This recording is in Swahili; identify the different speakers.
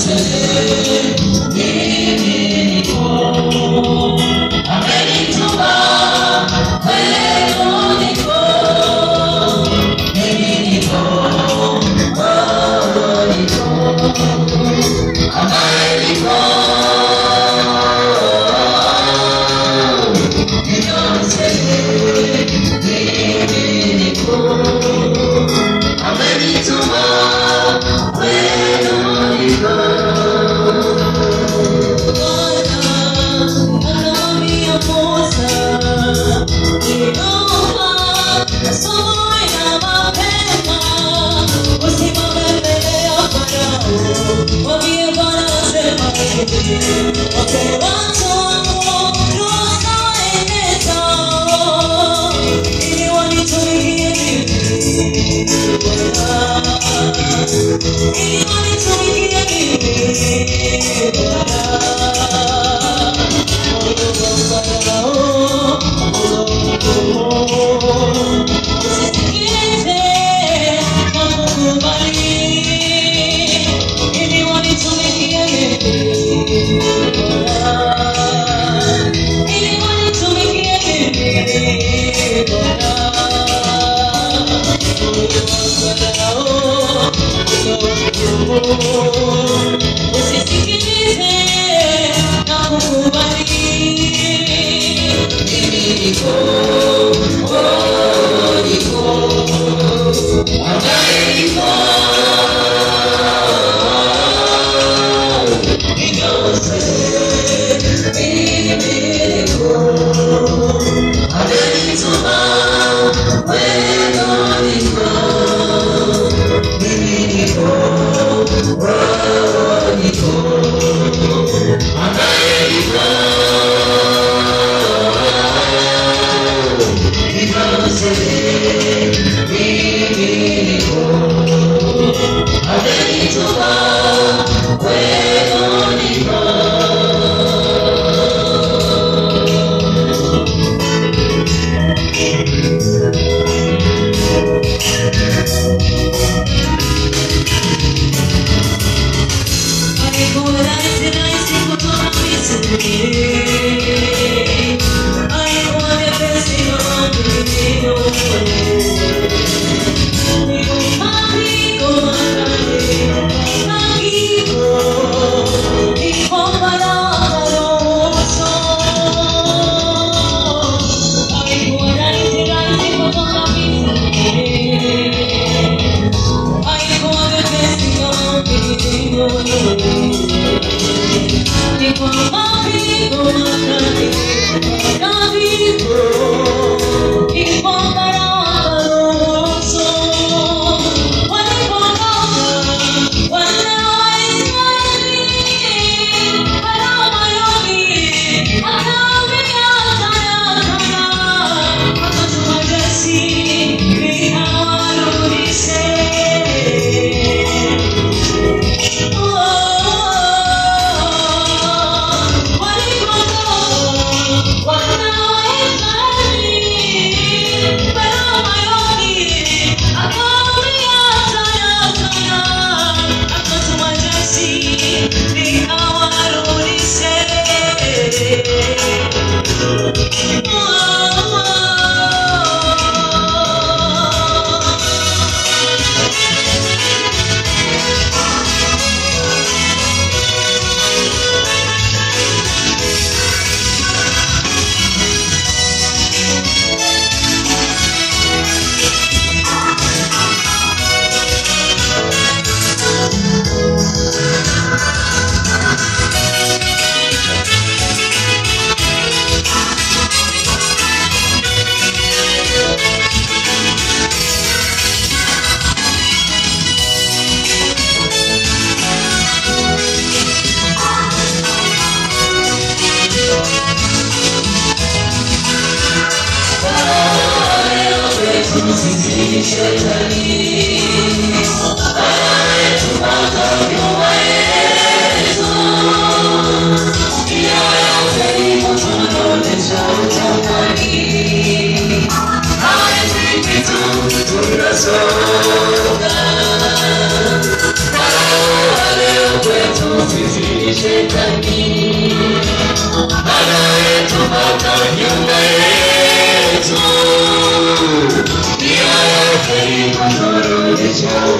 Speaker 1: today. Thank you. Tunasonga, Yeah.